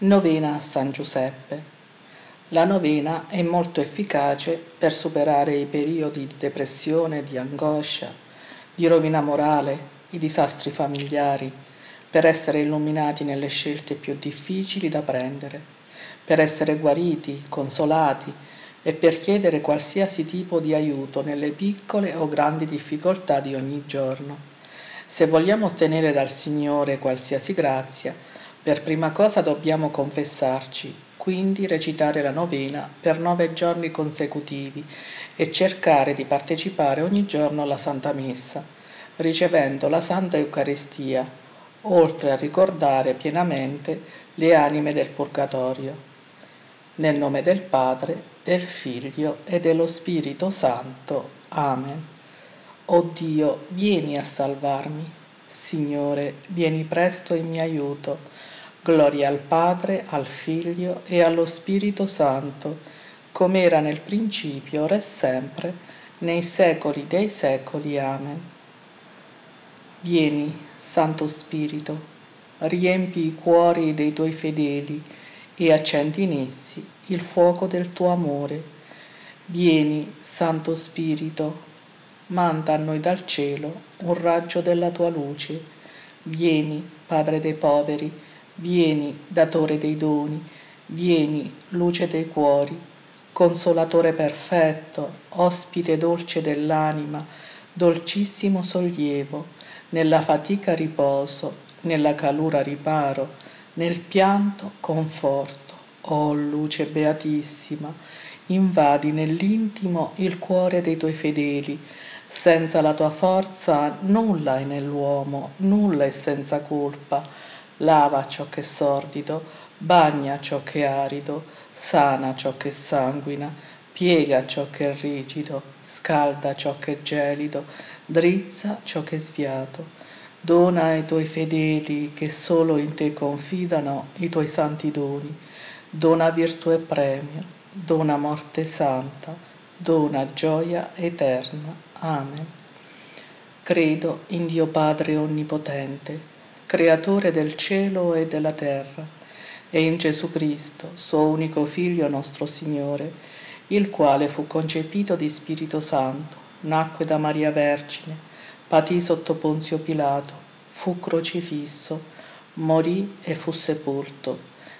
Novena a San Giuseppe. La novena è molto efficace per superare i periodi di depressione, di angoscia, di rovina morale, i disastri familiari, per essere illuminati nelle scelte più difficili da prendere, per essere guariti, consolati e per chiedere qualsiasi tipo di aiuto nelle piccole o grandi difficoltà di ogni giorno. Se vogliamo ottenere dal Signore qualsiasi grazia, per prima cosa dobbiamo confessarci, quindi recitare la novena per nove giorni consecutivi e cercare di partecipare ogni giorno alla Santa Messa, ricevendo la Santa Eucaristia, oltre a ricordare pienamente le anime del Purgatorio. Nel nome del Padre, del Figlio e dello Spirito Santo. Amen. O Dio, vieni a salvarmi. Signore, vieni presto in mio aiuto. Gloria al Padre, al Figlio e allo Spirito Santo, come era nel principio, ora e sempre, nei secoli dei secoli. Amen. Vieni, Santo Spirito, riempi i cuori dei tuoi fedeli e accendi in essi il fuoco del tuo amore. Vieni, Santo Spirito, manda a noi dal cielo un raggio della tua luce. Vieni, Padre dei poveri, Vieni, datore dei doni, vieni, luce dei cuori, consolatore perfetto, ospite dolce dell'anima, dolcissimo sollievo, nella fatica riposo, nella calura riparo, nel pianto conforto. Oh luce beatissima, invadi nell'intimo il cuore dei tuoi fedeli. Senza la tua forza nulla è nell'uomo, nulla è senza colpa lava ciò che è sordido, bagna ciò che è arido, sana ciò che sanguina, piega ciò che è rigido, scalda ciò che è gelido, drizza ciò che è sviato. Dona ai tuoi fedeli che solo in te confidano i tuoi santi doni. Dona virtù e premio, dona morte santa, dona gioia eterna. Amen. Credo in Dio Padre Onnipotente creatore del cielo e della terra, e in Gesù Cristo, suo unico Figlio nostro Signore, il quale fu concepito di Spirito Santo, nacque da Maria Vergine, patì sotto Ponzio Pilato, fu crocifisso, morì e fu sepolto,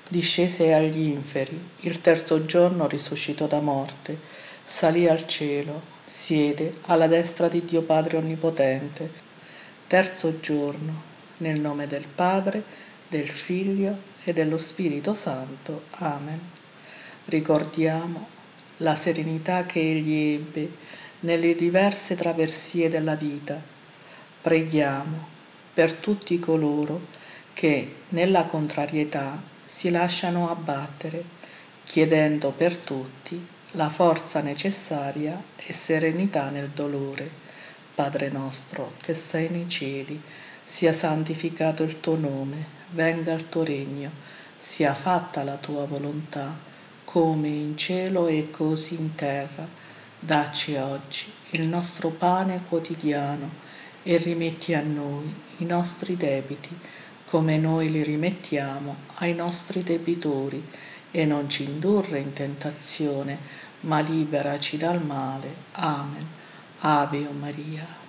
discese agli inferi, il terzo giorno risuscitò da morte, salì al cielo, siede alla destra di Dio Padre Onnipotente. Terzo giorno, nel nome del Padre, del Figlio e dello Spirito Santo. Amen. Ricordiamo la serenità che egli ebbe nelle diverse traversie della vita. Preghiamo per tutti coloro che nella contrarietà si lasciano abbattere, chiedendo per tutti la forza necessaria e serenità nel dolore. Padre nostro che sei nei cieli, sia santificato il tuo nome, venga il tuo regno, sia fatta la tua volontà, come in cielo e così in terra. Dacci oggi il nostro pane quotidiano e rimetti a noi i nostri debiti, come noi li rimettiamo ai nostri debitori, e non ci indurre in tentazione, ma liberaci dal male. Amen. Ave Maria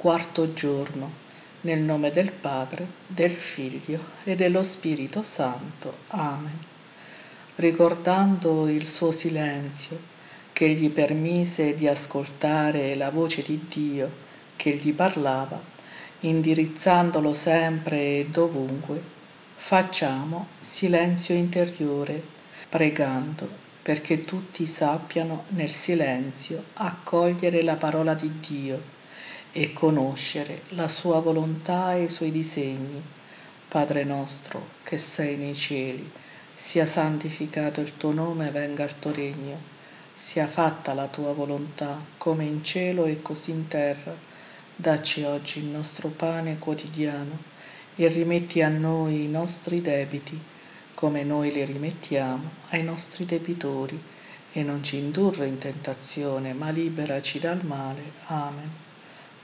quarto giorno, nel nome del Padre, del Figlio e dello Spirito Santo. Amen. Ricordando il suo silenzio, che gli permise di ascoltare la voce di Dio che gli parlava, indirizzandolo sempre e dovunque, facciamo silenzio interiore, pregando perché tutti sappiano nel silenzio accogliere la parola di Dio e conoscere la sua volontà e i suoi disegni. Padre nostro che sei nei cieli, sia santificato il tuo nome, venga il tuo regno, sia fatta la tua volontà, come in cielo e così in terra. Dacci oggi il nostro pane quotidiano e rimetti a noi i nostri debiti, come noi li rimettiamo ai nostri debitori, e non ci indurre in tentazione, ma liberaci dal male. Amen.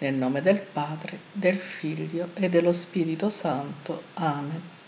Nel nome del Padre, del Figlio e dello Spirito Santo. Amen.